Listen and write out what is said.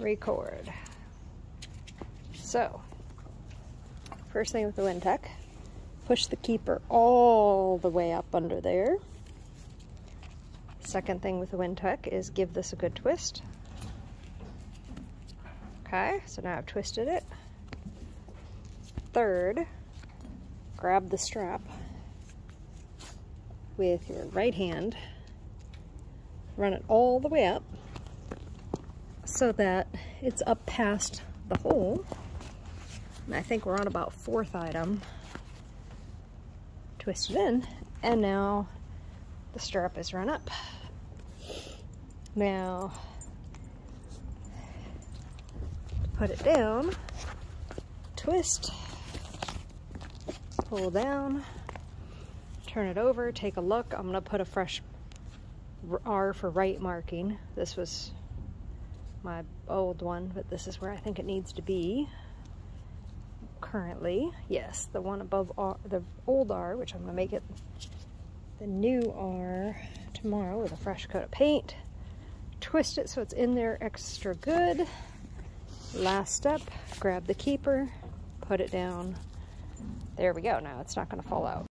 record. So, first thing with the Wintec, push the keeper all the way up under there. Second thing with the Wintec is give this a good twist. Okay, so now I've twisted it. Third, grab the strap with your right hand, run it all the way up so that it's up past the hole. And I think we're on about fourth item. Twist it in, and now the strap is run up. Now, put it down, twist, pull down, turn it over, take a look. I'm gonna put a fresh R for right marking. This was my old one, but this is where I think it needs to be currently. Yes, the one above R, the old R, which I'm gonna make it the new R tomorrow with a fresh coat of paint. Twist it so it's in there extra good. Last step, grab the keeper, put it down. There we go, now it's not gonna fall out.